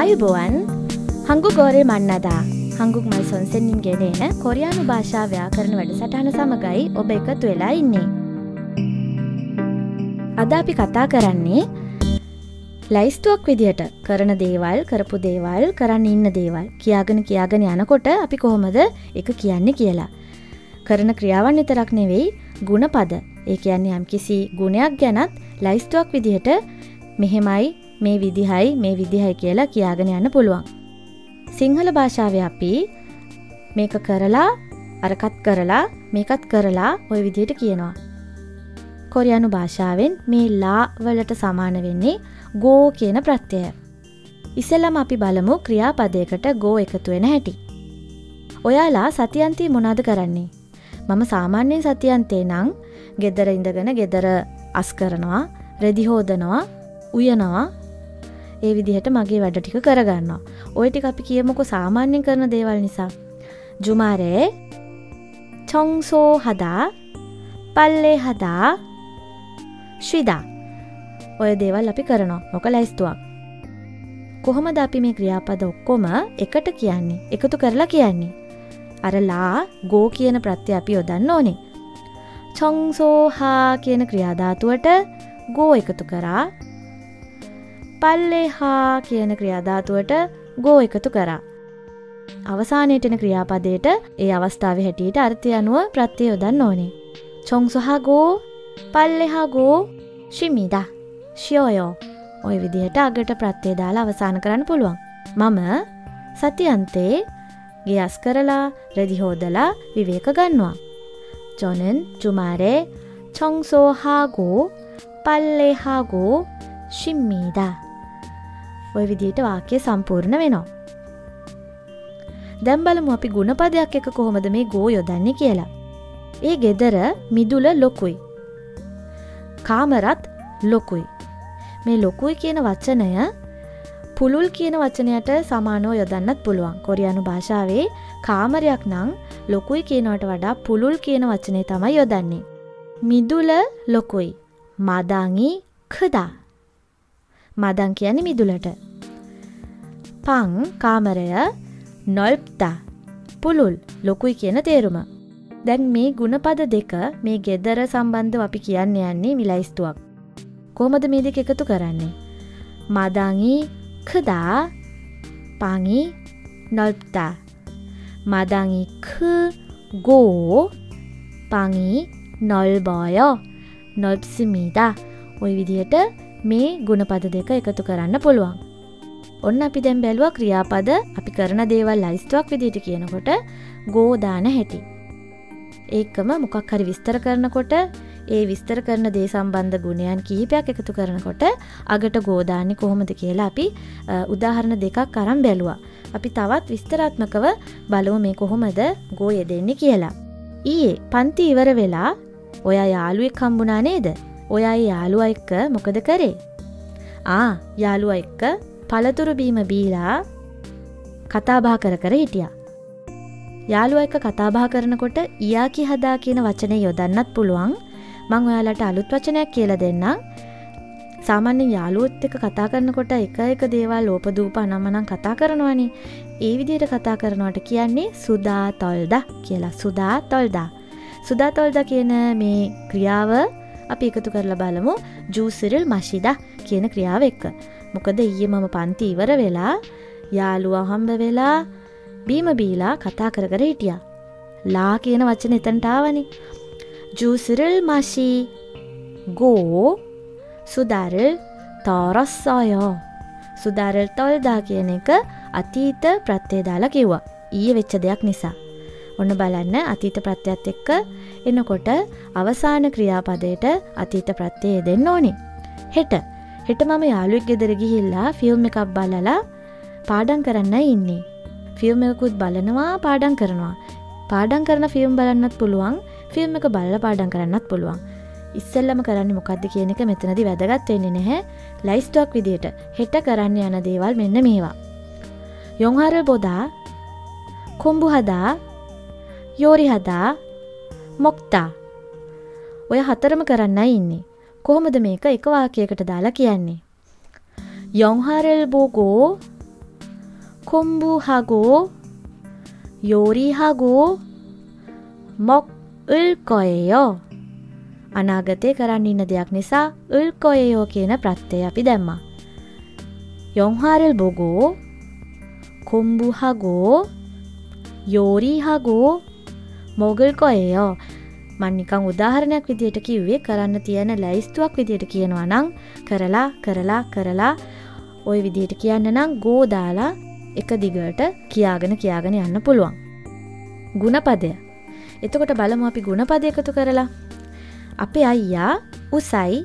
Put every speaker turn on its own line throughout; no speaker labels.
ආයුබෝවන් හංගු ගෝරේ මන්නදා හංගුක් මල් සොන්සෙන්නින් ගෙනන කොරයානු භාෂා ව්‍යාකරන වැඩසටහන සමගයි ඔබ එකතු වෙලා ඉන්නේ. අද අපි කතා කරන්නේ ලයිස්තුවක් විදිහට කරන දේවල් කරපු දේවල් කරන්න ඉන්න දේවල් කියාගෙන කියාගෙන යනකොට අපි කොහොමද එක කියන්නේ කියලා. කරන ක්‍රියාවන් නිතරක් නෙවෙයි ගුණපද ඒ කියන්නේ යම් කිසි ගුණයක් ගැනත් ලයිස්තුවක් විදිහට මෙහෙමයි මේ විදිහයි මේ විදිහයි කියලා කියාගෙන යන්න පුළුවන්. සිංහල භාෂාව අපි මේක කරලා අරකත් කරලා මේකත් කරලා ඔය විදිහට කියනවා. කොරියනු භාෂාවෙන් මේ ලා වලට සමාන වෙන්නේ ගෝ කියන ප්‍රත්‍යය. ඉසෙල්ලම අපි බලමු ක්‍රියාපදයකට ගෝ එකතු වෙන හැටි. ඔයාලා සතියන්තී මොනාද කරන්නේ. මම සාමාන්‍යයෙන් සතියන්තේ නං ගෙදර ඉඳගෙන ගෙදර අස් කරනවා රෙදිහෝදනවා උයනවා ඒ විදිහට මගේ වැඩ ටික කරගන්නවා. ඔයටි අපි කියමුකු සාමාන්‍යෙන් කරන දේවල් නිසා. ජුමාරේ චොංසෝ හදා පල්ලේ හදා ශ්‍රිදා ඔය දේවල් අපි කරනවා මොක ලැයිස්තුවක්. කොහොමද අපි මේ ක්‍රියාපද ඔක්කොම එකට කියන්නේ එකතු කරලා කියන්නේ. අරලා ගෝ කියන ප්‍රත්‍ය අපි යොදන්න ඕනේ. චොංසෝහා කියන ක්‍රියාධාතුවට ගෝ එකතු කරා පල්ලෙහා කියන ක්‍රියාධාතුවට ගෝ එකතු කරා. අවසානයටන ක්‍රියාපදයට ඒ අවස්ථාව හැටියට අර්ථය අනුව ප්‍රත්්‍යය යොදන්න ඕනේ. චොංසුහා ගෝ පල්ලෙහා ගෝ ශිමිදා ශියෝයෝ ඔය විදිහට අගට ප්‍රත්්‍යය දාලා අවසාන කරන්න පුළුවන්. මම සති අන්තේ ගියස් කරලා රෙදිහෝදලා විවේක ගන්නවා. ජොනෙන් ජුමාරේ චොංසෝහාගෝ පල්ලෙහාගෝ ශිම්මීදා ඔය විදියට වාක්‍ය සම්පූර්ණ වෙනවා. දැම්බලමු අපි ගුණපදයක් එක කොහොමද මේ ගෝ යොදන්නේ කියලා. ඒ ගෙදර මිදුල ලොකුයි. කාමරත් ලොකුයි. මේ ලොකුයි කියන වචනය පුළුල් කියන වචනයට සමානෝ යොදන්නත් පුළුවන් කොරියනු භාෂාවේ කාමරයක් නං ලොකුයි කියනවට වඩා පුළුල් කියන වචනය තමයි යොදන්නේ. මිදුල ලොකුයි. මදාඟි කදා මදං කියන්නේ මිදුලට. පං කාමරය නොල්ප්තා පුළුල් ලොකුයි කියන තේරුම. දැන් මේ ගුණපද දෙක මේ ගෙදර සම්බන්ධ අපි කියන්න යන්නේ මිලයිස්තුවක්. කොහොමද මේ දෙක එකතු කරන්නේ. මදංගි කදා පංගි නොල්ප්තා මදංගි 크 ගෝ පංගි නොල්බෝය නොල්ප්සිමීදා ඔය විදියට මේ ගුණපද දෙක එකතු කරන්න පුළුවන්. ඔන්න අපි දැම් බැලුව ක්‍රියාපද අපි කරන දේවල් ලයිස්තුවක් විදිට කියනකොට ගෝදාන හැටි. ඒකම මොකක් හරි විස්තර කරනකොට ඒ විස්තර කරන දේ සම්බන්ධ ගුණයන් කිහිපයක් එකතු කරනකොට අගට ගෝදාන්නේ කොහොමද කියලා අපි උදාහරණ දෙකක් කරම් බැලුවා. අපි තවත් විස්තරාත්මකව බලව මේ කොහොමද ගෝ යෙදෙන්නේ කියලා. ඊයේ පන්ති ඉවර වෙලා ඔයා යාළුවෙක් කම්බුණා නේද? ඔයා යාළුව එක්ක මොකද කරේ? ආ යාළුව එක්ක පළතුරු බීම බීලා කතාබා කර කර හිටියා. යාළුව එක්ක කතාබා කරනකොට ඉයාකි හදා කියන වචනේ යොදන්නත් පුළුවන්. මං ඔයාලට අලුත් වචනයක් කියල දෙන්නම්. සාමාන්‍ය යාළුවොත් එක කතා කරනකොට එක එක දේවල් ලෝපදූප අනමනං කතා කරනවනි. ඒ විදියට කතා කරනවට කියන්නේ සුදා තොල්ද කියලා. සුදා තොල්දා සුදා තොල්ද කියන මේ ක්‍රියාව අපි එකතු කරලා බලමු ජූසිරල් මශිදා කියන ක්‍රියාව එක්ක. මොකද ඊය මම පන්ති ඉවර වෙලා යාළුවා හම්බ වෙලා බීම බීලා කතා කර කර හිටියා. ලා කියන වචන එතන්ටාවනි. ජූසිරල් මශී ගෝ සුදාරල් තෝරස්සායෝ. සුදාරල් තොල්දා කියන එක අතීත ප්‍රත්්‍යයදාලා කිව්වා. ඊය වෙච්ච දෙයක් නිසා. ඔන්න බලන්න අතීත ප්‍රත්‍යයත් එක්ක එනකොට අවසාන ක්‍රියාපදයට අතීත ප්‍රත්‍යය දෙන්න ඕනි. හෙට හෙට මම යාළුවෙක් ගෙදර ගිහිල්ලා ෆිල්ම් එකක් බලලා පාඩම් කරන්න ඉන්නේ. ෆිල්ම් එකකුත් බලනවා පාඩම් කරනවා. පාඩම් කරන ෆිල්ම් බලන්නත් පුළුවන් ෆිල්ම් එක බල්ල පාඩම් කරන්නත් පුළුවන්. ඉස්සල්ලම කරන්න මොකක්ද කියන එක මෙතනදි වැදගත් වෙන්නේ නැහැ ලයිස්ටොක් විදියට හෙට කරන්න යන දේවල් මෙන්න මේවා. යොංහර බොදා කොම්බු හදා යෝරිහදා මොක්තා. ඔය හතරම කරන්න ඉන්නේ. කොහොමද මේක එක වාකයකට දාලා කියන්නේ? යොංහාරෙල් බෝගෝ කොම්බු හාගෝ යෝරිහාගෝ මොක් උල් කොයයෝ. අනාගතය කරන්න ඉන්න දෙයක් නිසා උල් කොයයෝ කියන ප්‍රත්්‍යය අපි දැම්ම. යොංහාරෙල් බොගෝ කොම්බු හාගෝ යෝරීහාගෝ 먹을 거예요. මන් නිකං උදාහරණයක් විදියට කිව්වේ කරන්න තියෙන ලැයිස්තුවක් විදියට කියනවා නම් කරලා කරලා කරලා ඔය විදියට කියන්න නම් ගෝ දාලා එක දිගට කියාගෙන කියාගෙන යන්න පුළුවන්. ගුණපදය. එතකොට බලමු අපි ගුණපද එකතු කරලා. අපේ අයියා උසයි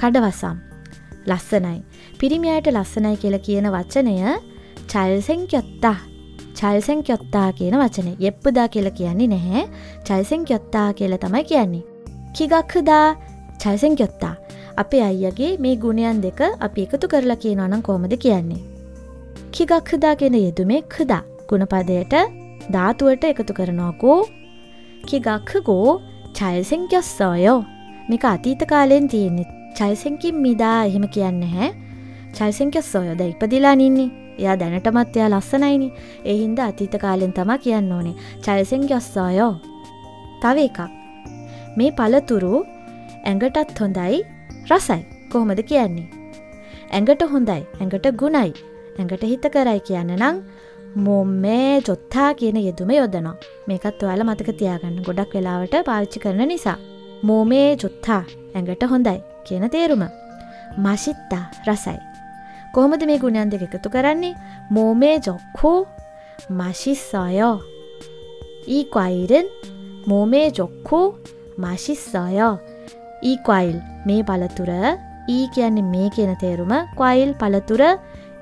කඩවසම් ලස්සනයි. පිරිමියට ලස්සනයි කියලා කියන වචනය චල්සෙන්ක්‍යොත්තා චල්සෙන්ක්‍යොත්තා කියන වචන. යෙප්පදා කියලා කියන්නේ නැහැ. චල්සෙන්ක්‍යොත්තා කියලා තමයි කියන්නේ. කිගක්හදා චල්සෙන්ක්‍යොත්තා අපේ අයියගේ මේ ගුණයන් දෙක අපි එකතු කරලා කියනවනම් කෝමද කියන්නේ. කිගක්හදා ගෙන යෙදුමේ කදා ගුණපදයට ධාතුවට එකතු කරනවාකෝ කිගක්හගෝ චල්සෙන්ක්‍යොස්සෝයෝ මේක අතීත කාලයෙන් තියෙන්නේ. චල්සෙන්කින් මිදා එහෙම කියන්න හැ චල්සෙන්ක්‍යොස්සෝයෝ ද ඉපදිලා නින්නේ. එයා දැනටමත් එයා ලස්සනයිනි. එහින්ද අතීත කාලෙන් තමා කියන්න ඕනේ. චල්සෙන් ගොස්සායෝ තව එකක්. මේ පළතුරු ඇඟටත් හොඳයි රසයි. කොහොමද කියන්නේ? ඇඟට හොඳයි ඇඟට ගුණයි. ඇඟට හිත කරයි කියන්න නම් මොම්මේ ජොත්තා කියන යෙදුම යොදනවා. මේකත් ඔයාල මතක තියාගන්න ගොඩක් වෙලාවට පාවිච්චි කරන නිසා. මෝමේ ජොත්තා ඇඟට හොඳයි කියන තේරුම. මශිත්තා රසයි. කොහොමද මේ ගුණයන් දෙක එකතු කරන්නේ 몸에 좋고 맛있어요. 이 과일은 몸에 좋고 맛있어요. 이 과일 මේ පළතුර ඊ කියන්නේ මේ කියන තේරුම 과일 පළතුර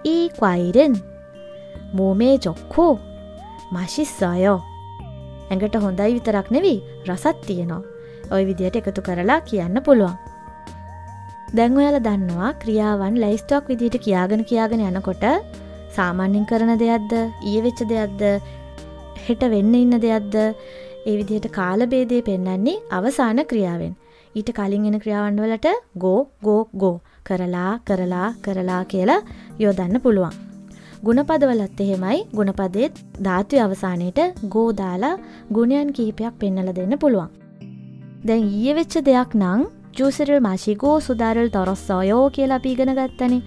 이 과일은 몸에 좋고 맛있어요. ඇඟට හොඳයි විතරක් නෙවෙයි රසත් තියෙනවා. ওই විදිහට එකතු කරලා කියන්න පුළුවන්. දැන් ඔයාල දන්නවා ක්‍රියාවන් ලැයිස්තුවක් විදිට කියාගෙන කියාගෙන යනකොට සාමාන්‍යින් කරන දෙයක්ද? ඊය වෙච්ච දෙයක්ද? හෙට වෙන්න ඉන්න දෙයක්ද? ඒ විදිහට කාලබේදය පෙන්න්නන්නේ අවසාන ක්‍රියාවෙන්. ඊට කලින් එන ක්‍රියාවන්වලට ගෝ ගෝ ගෝ කරලා කරලා කරලා කියලා යොදන්න පුළුවන්. ගුණපදවලත් එහෙමයි. ගුණපදේත් ධාතුය අවසානයට ගෝදාලා ගුණයන් කිහිපයක් පෙන්නල දෙන්න පුළුවන්. දැන් ඊය වෙච්ච දෙයක් නං ජූසිරල් මාශිකෝ සුදාරල් තොරොස්සෝයෝ කියලා පීගෙන ගත්තනේ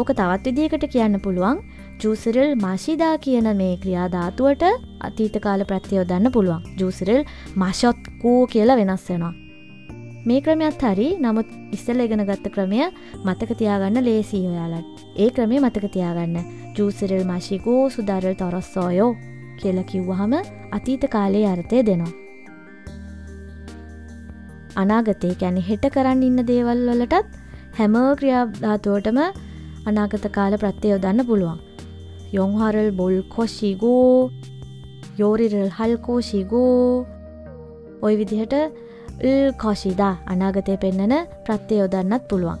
ඕක තවත් විදිකට කියන්න පුළුවන් ජූසිරල් මාශිදා කියන මේ ක්‍රියාධාතුවට අතීතකාල ප්‍රත්‍යයෝදන්න පුළුවන් ජූසිරල් මශොත්කෝ කියලා වෙනස් වෙනවා. මේ ක්‍රමයක් හරි නමුත් ඉස්සල ඉගෙන ගත්ත ක්‍රමය මතක තියාගන්න ලේසී ඔයාලට ඒ ක්‍රමේ මතක තියාගන්න ජූසිරල් මශිකෝ සුදාරල් තොරොස්සෝයෝ කියලා කිව්වහම අතීත කාලයේ අර්ථය දෙනවා. අනාගතය ගැන හෙට කරන්න ඉන්න දේවල් වලටත් හැම ක්‍රියාධාතුවටම අනාගත කාල ප්‍රත්්‍යය යොදන්න පුළුවන්. යොංහරල් බොල් කොශිගෝ යෝරිරල් හල්කෝශිගෝ ඔය විදිහට කෝශිදා අනාගතය පෙන්නන ප්‍රත්්‍යය යොදන්නත් පුළුවන්.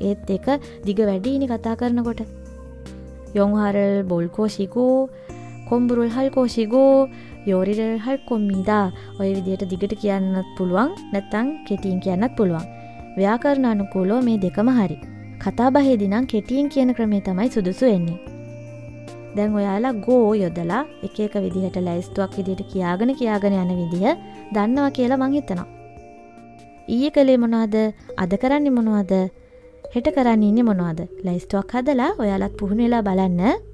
ඒත් එක දිග වැඩීනි කතා කරනකොට. යොංහරල් බොල්කෝශිගෝ කොම්බුරුල් හල්කෝශිගෝ යෝරිරල් හල් කොම්මිදා ඔය විදියට දිගට කියන්නත් පුළුවන් නැත්තං කෙටින් කියන්නත් පුළුවන්. ව්‍යාකරණ අනුකූලෝ මේ දෙකම හරි. කතා බහේදිනම් කෙටියෙන් කියන ක්‍රමේ තමයි සුදුසු එන්නේ. දැන් ඔයාලා ගෝ යොදලා එක එක විදිහට ලැයිස්තුවක් විදිහට කියාගෙන කියාගෙන යන විදිහ දන්නවා කියලා මං හිතනවා. ඊය කළේ මොනවාද අද කරන්නේ මොනවාද හෙට කරන්න ඉන්න මොනවාද ලැයිස්තුවක් හදලා ඔයාලත් පුහුණු වෙලා බලන්න